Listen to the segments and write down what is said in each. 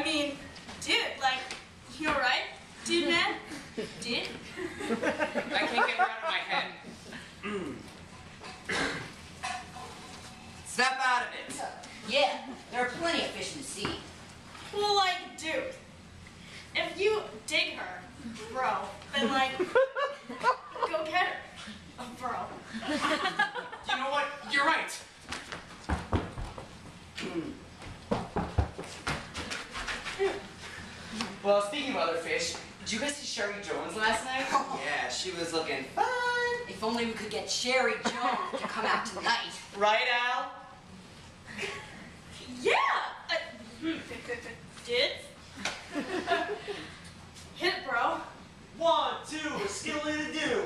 I mean, dude, like, you alright? Dude, man? Dude? I can't get her out of my head. Mm. Snap out of it. Yeah, there are plenty of fish in the sea. Well, like, dude, if you dig her, bro, then, like, go get her. Oh, bro. You know what? You're right. Well, speaking of other fish, did you guys see Sherry Jones last night? yeah, she was looking fun. If only we could get Sherry Jones to come out tonight. Right, Al? Yeah! Uh, did? Hit it, bro. One, two, skilly to do.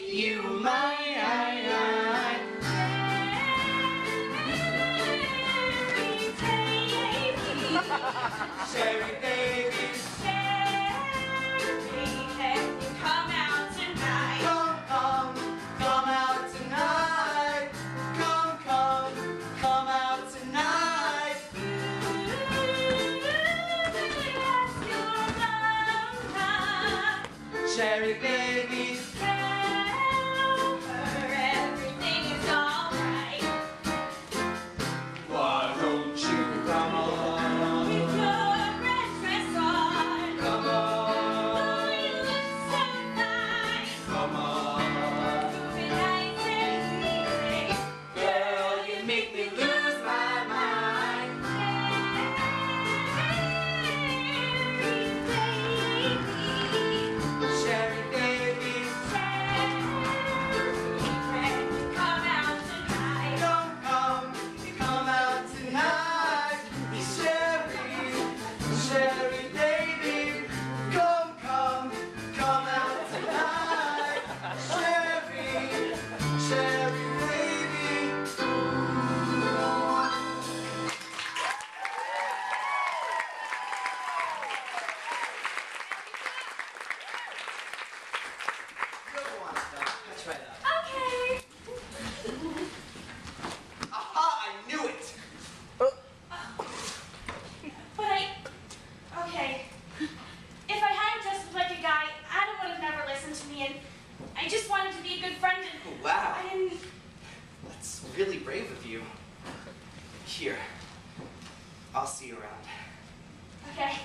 Make you mine. Sherry Sherry, baby, baby. Sherry, you come out tonight? Come, come, come out tonight. Come, come, come out tonight. Sherry baby. Right up. Okay. Aha, I knew it. But I, okay, if I hadn't dressed like a guy, Adam would have never listened to me, and I just wanted to be a good friend, and wow. I didn't. That's really brave of you. Here, I'll see you around. Okay.